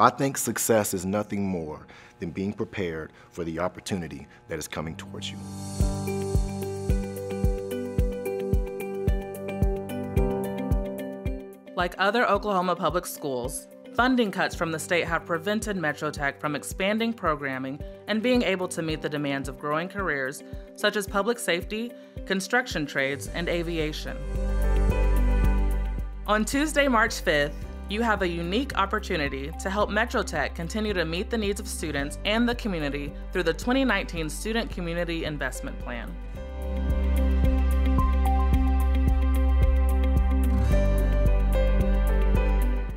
I think success is nothing more than being prepared for the opportunity that is coming towards you. Like other Oklahoma public schools, funding cuts from the state have prevented Metro Tech from expanding programming and being able to meet the demands of growing careers such as public safety, construction trades, and aviation. On Tuesday, March 5th, you have a unique opportunity to help Metro Tech continue to meet the needs of students and the community through the 2019 Student Community Investment Plan.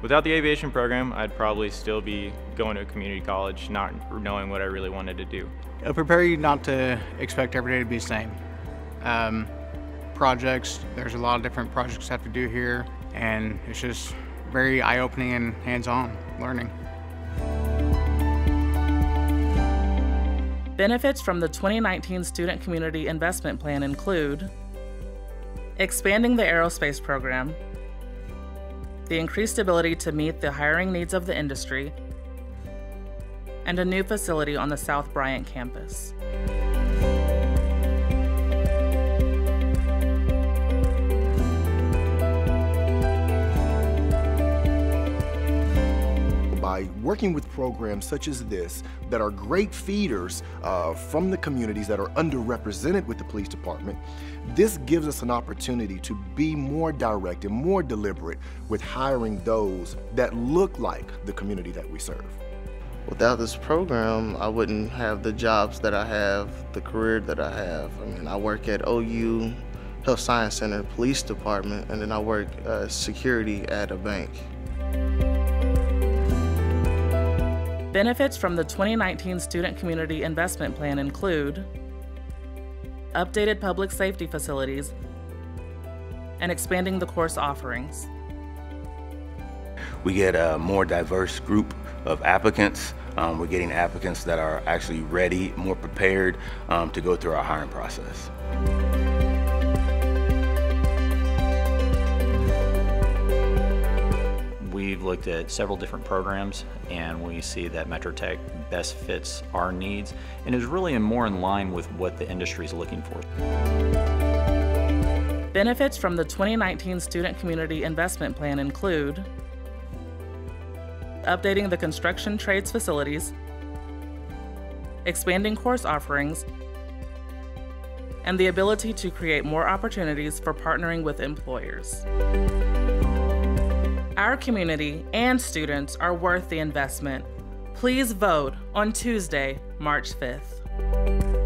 Without the aviation program, I'd probably still be going to a community college, not knowing what I really wanted to do. It'll prepare you not to expect every day to be the same. Um, projects, there's a lot of different projects I have to do here, and it's just very eye-opening and hands-on learning. Benefits from the 2019 Student Community Investment Plan include expanding the aerospace program, the increased ability to meet the hiring needs of the industry, and a new facility on the South Bryant campus. By working with programs such as this that are great feeders uh, from the communities that are underrepresented with the police department, this gives us an opportunity to be more direct and more deliberate with hiring those that look like the community that we serve. Without this program, I wouldn't have the jobs that I have, the career that I have. I mean, I work at OU Health Science Center Police Department, and then I work uh, security at a bank. Benefits from the 2019 Student Community Investment Plan include updated public safety facilities and expanding the course offerings. We get a more diverse group of applicants. Um, we're getting applicants that are actually ready, more prepared um, to go through our hiring process. We've looked at several different programs and we see that MetroTech best fits our needs and is really more in line with what the industry is looking for. Benefits from the 2019 Student Community Investment Plan include updating the construction trades facilities, expanding course offerings, and the ability to create more opportunities for partnering with employers. Our community and students are worth the investment. Please vote on Tuesday, March 5th.